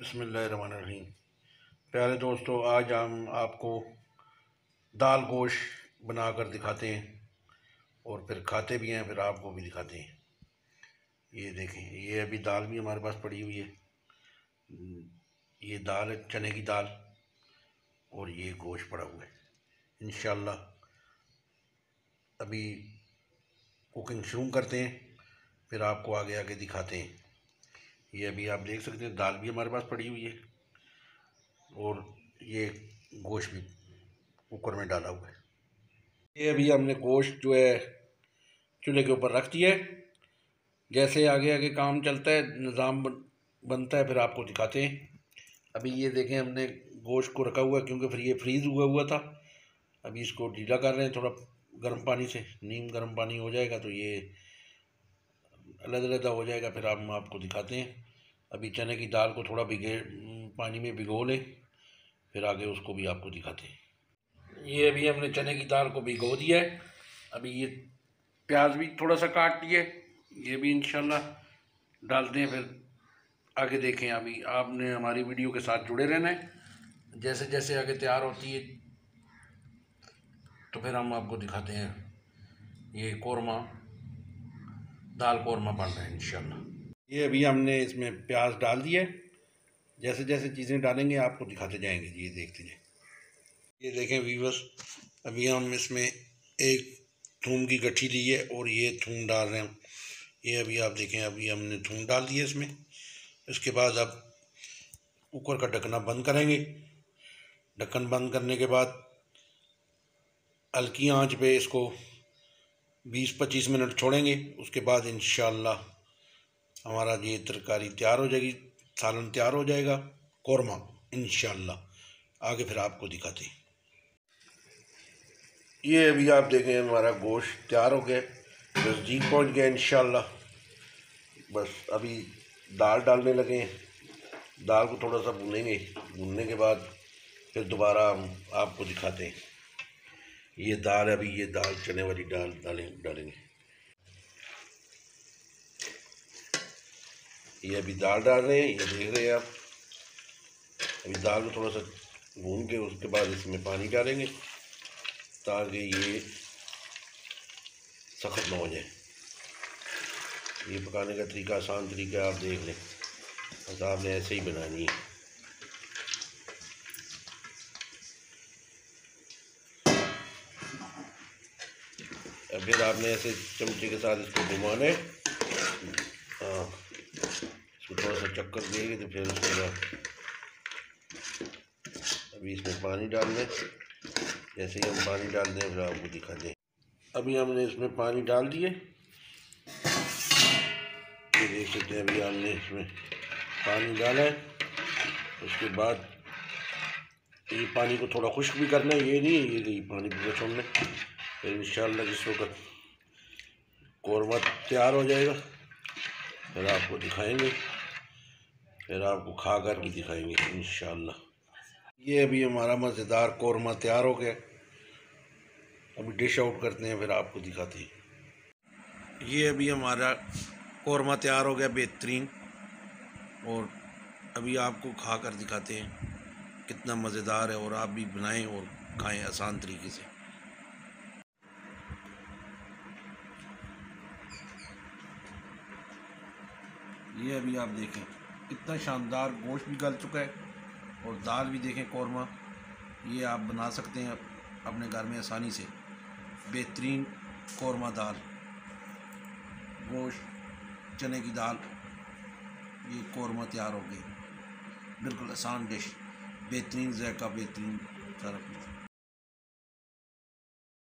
बसमीम प्यारे दोस्तों, आज हम आपको दाल गोश बना कर दिखाते हैं और फिर खाते भी हैं, फिर आपको भी दिखाते हैं। ये देखें, ये अभी दाल भी हमारे पास पड़ी हुई है। ये दाल है, चने की दाल और ये गोश पड़ा हुआ है। इन अभी कुकिंग शुरू करते हैं, फिर आपको आगे आगे दिखाते हैं। ये अभी आप देख सकते हैं, दाल भी हमारे पास पड़ी हुई है और ये गोश्त भी कुकर में डाला हुआ है। ये अभी हमने गोश्त जो है चूल्हे के ऊपर रख दिया है। जैसे आगे आगे काम चलता है, निज़ाम बनता है, फिर आपको दिखाते हैं। अभी ये देखें, हमने गोश्त को रखा हुआ है, क्योंकि फिर ये फ्रीज़ हुआ हुआ था। अभी इसको ढीला कर रहे हैं थोड़ा गर्म पानी से, नीम गर्म पानी हो जाएगा तो ये अलग अलग हो जाएगा, फिर हम आपको दिखाते हैं। अभी चने की दाल को थोड़ा भिगे पानी में भिगो लें, फिर आगे उसको भी आपको दिखाते हैं। ये अभी हमने चने की दाल को भिगो दिया है। अभी ये प्याज भी थोड़ा सा काट दिए ये भी इंशाल्लाह डालते हैं, फिर आगे देखें अभी आपने हमारी वीडियो के साथ जुड़े रहना है। जैसे जैसे आगे तैयार होती है तो फिर हम आपको दिखाते हैं। ये कौरमा, दाल कौरमा बन रहा है, इंशाल्लाह। ये अभी हमने इसमें प्याज डाल दिया जैसे जैसे चीज़ें डालेंगे, आपको दिखाते जाएँगे। ये देखते जाए ये देखें वीवर्स अभी हम इसमें एक थूम की गठी ली है और ये थूम डाल रहे हैं। ये अभी आप देखें, अभी हमने थूम डाल दिया इसमें। इसके बाद अब कुकर का ढकना बंद करेंगे। ढक्कन बंद करने के बाद हल्की आँच पे इसको 20-25 मिनट छोड़ेंगे। उसके बाद इन हमारा ये तरकारी तैयार हो जाएगी, सालन तैयार हो जाएगा, कौरमा इन आगे फिर आपको दिखाते ये अभी आप देखें, हमारा गोश्त तैयार हो गया, नज़दीक पहुँच गया इन बस अभी दाल डालने लगे हैं। दाल को थोड़ा सा भूनेंगे। भूनने के बाद फिर दोबारा हम आपको दिखाते हैं। ये दाल, अभी ये दाल, चने वाली दाल डालें, डालेंगे। ये अभी दाल डाल रहे हैं, ये देख रहे हैं आप। अभी दाल को थोड़ा सा भून के उसके बाद इसमें पानी डालेंगे, ताकि ये सख्त ना हो जाए। ये पकाने का तरीका, आसान तरीका है आप देख लें। बस आपने ऐसे ही बनानी है। फिर आपने ऐसे चमचे के साथ इसको घुमाना है इसको थोड़ा सा चक्कर देंगे तो फिर उसके बाद अभी इसमें पानी डाल दें। जैसे ही हम पानी डाल दें, फिर आपको दिखा दें। अभी हमने इसमें पानी डाल दिए। ये देख सकते हैं, अभी हमने इसमें पानी डाला है। उसके बाद ये पानी को थोड़ा खुश्क भी करना है। ये नहीं है, ये पानी पूरा छोड़ना फिर इन शाला जिस वक्त कौरमा तैयार हो जाएगा, फिर आपको दिखाएँगे। फिर आपको खा कर भी दिखाएँगे इन ये अभी हमारा मज़ेदार कौरमा तैयार हो गया। अभी डिश आउट करते हैं, फिर आपको दिखाते हैं। ये अभी हमारा कौरमा तैयार हो गया बेहतरीन। और अभी आपको खा कर दिखाते हैं कितना मज़ेदार है और आप भी बनाएँ और खाएँ आसान तरीके से। ये अभी आप देखें। इतना शानदार गोश्त भी गल चुका है और दाल भी देखें कौरमा। ये आप बना सकते हैं अपने घर में आसानी से। बेहतरीन कौरमा दाल, गोश्त, चने की दाल, ये कौरमा तैयार हो गई। बिल्कुल आसान डिश, बेहतरीन जैका बेहतरीन सारा कुछ।